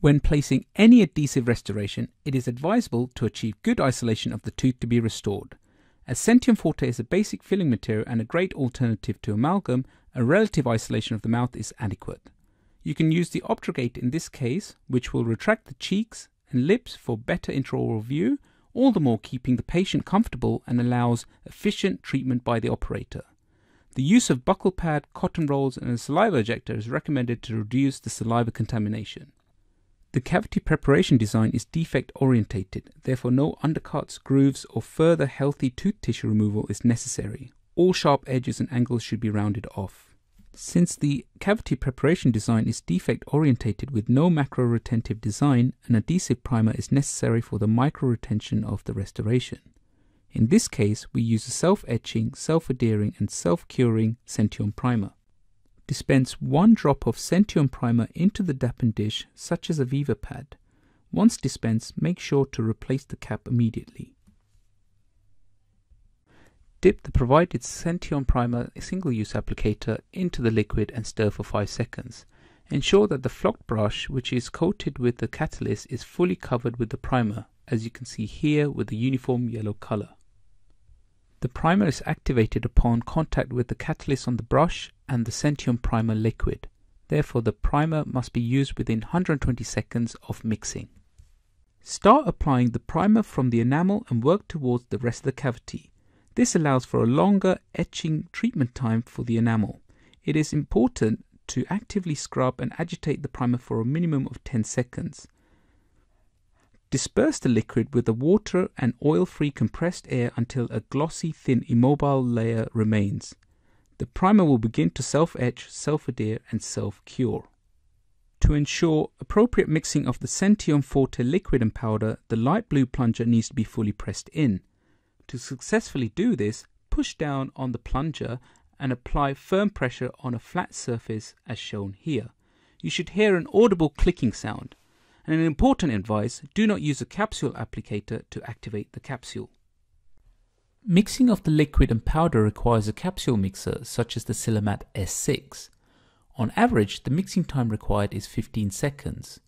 When placing any adhesive restoration, it is advisable to achieve good isolation of the tooth to be restored. As Cention Forte is a basic filling material and a great alternative to amalgam, a relative isolation of the mouth is adequate. You can use the OptraGate in this case, which will retract the cheeks and lips for better intraoral view, all the more keeping the patient comfortable and allows efficient treatment by the operator. The use of buccal pad, cotton rolls, and a saliva ejector is recommended to reduce the saliva contamination. The cavity preparation design is defect orientated, therefore no undercuts, grooves, or further healthy tooth tissue removal is necessary. All sharp edges and angles should be rounded off. Since the cavity preparation design is defect orientated with no macro retentive design, an adhesive primer is necessary for the micro retention of the restoration. In this case, we use a self-etching, self-adhering and self-curing Cention primer. Dispense one drop of Cention primer into the dampened dish, such as a VivaPad. Once dispensed, make sure to replace the cap immediately. Dip the provided Cention Primer single-use applicator into the liquid and stir for 5 seconds. Ensure that the flocked brush, which is coated with the catalyst, is fully covered with the primer, as you can see here with the uniform yellow color. The primer is activated upon contact with the catalyst on the brush and the Cention primer liquid. Therefore, the primer must be used within 120 seconds of mixing. Start applying the primer from the enamel and work towards the rest of the cavity. This allows for a longer etching treatment time for the enamel. It is important to actively scrub and agitate the primer for a minimum of 10 seconds. Disperse the liquid with the water and oil-free compressed air until a glossy, thin, immobile layer remains. The primer will begin to self-etch, self-adhere and self-cure. To ensure appropriate mixing of the Cention Forte liquid and powder, the light blue plunger needs to be fully pressed in. To successfully do this, push down on the plunger and apply firm pressure on a flat surface as shown here. You should hear an audible clicking sound. And an important advice, do not use a capsule applicator to activate the capsule. Mixing of the liquid and powder requires a capsule mixer such as the Silamat S6. On average, the mixing time required is 15 seconds.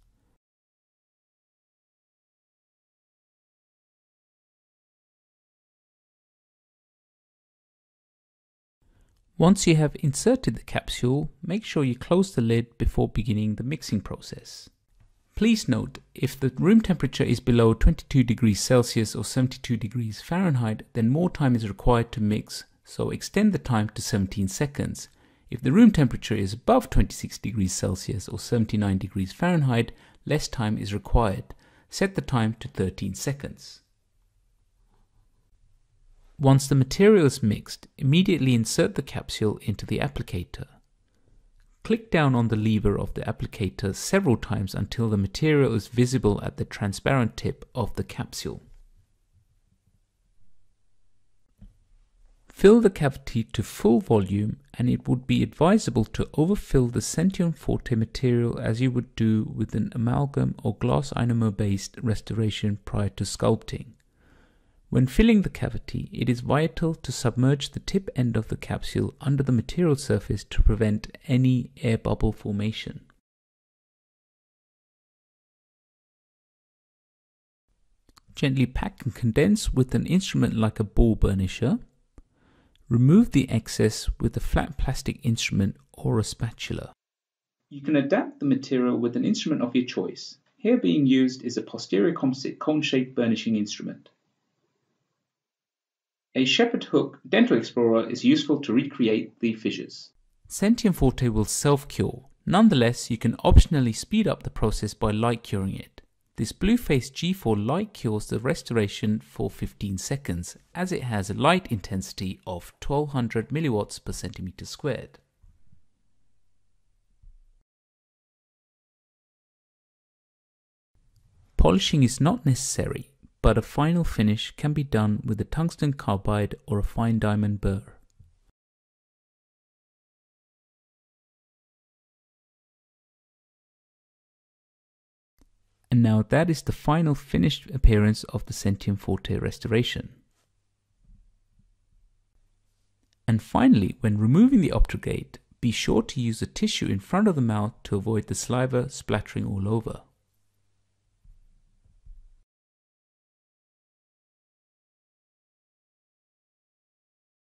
Once you have inserted the capsule, make sure you close the lid before beginning the mixing process. Please note, if the room temperature is below 22 degrees Celsius or 72 degrees Fahrenheit, then more time is required to mix, so extend the time to 17 seconds. If the room temperature is above 26 degrees Celsius or 79 degrees Fahrenheit, less time is required. Set the time to 13 seconds. Once the material is mixed, immediately insert the capsule into the applicator. Click down on the lever of the applicator several times until the material is visible at the transparent tip of the capsule. Fill the cavity to full volume and it would be advisable to overfill the Cention Forte material as you would do with an amalgam or glass ionomer based restoration prior to sculpting. When filling the cavity, it is vital to submerge the tip end of the capsule under the material surface to prevent any air bubble formation. Gently pack and condense with an instrument like a ball burnisher. Remove the excess with a flat plastic instrument or a spatula. You can adapt the material with an instrument of your choice. Here being used is a posterior composite cone-shaped burnishing instrument. A shepherd hook dental explorer is useful to recreate the fissures. Cention Forte will self-cure. Nonetheless, you can optionally speed up the process by light curing it. This blue Bluephase G4 light cures the restoration for 15 seconds, as it has a light intensity of 1200 milliwatts per centimeter squared. Polishing is not necessary but a final finish can be done with a tungsten carbide or a fine diamond burr. And now that is the final finished appearance of the Cention Forte restoration. And finally, when removing the OptraGate, be sure to use a tissue in front of the mouth to avoid the saliva splattering all over.